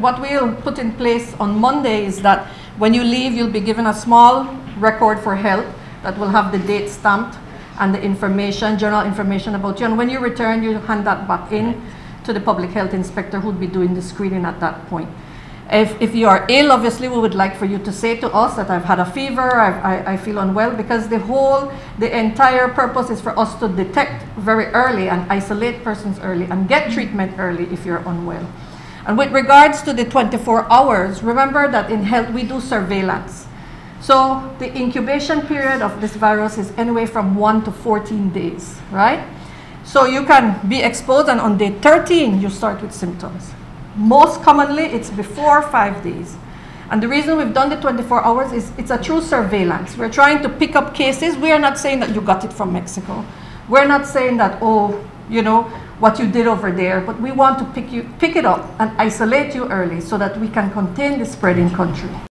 What we'll put in place on Monday is that when you leave, you'll be given a small record for health that will have the date stamped and the information, general information about you. And when you return, you hand that back in to the public health inspector who'll be doing the screening at that point. If, if you are ill, obviously, we would like for you to say to us that I've had a fever, I, I, I feel unwell, because the whole, the entire purpose is for us to detect very early and isolate persons early and get treatment early if you're unwell. And with regards to the 24 hours, remember that in health we do surveillance. So the incubation period of this virus is anyway from 1 to 14 days, right? So you can be exposed and on day 13 you start with symptoms. Most commonly, it's before five days. And the reason we've done the 24 hours is it's a true surveillance. We're trying to pick up cases. We are not saying that you got it from Mexico. We're not saying that, oh, you know, what you did over there, but we want to pick, you, pick it up and isolate you early so that we can contain the spread in country.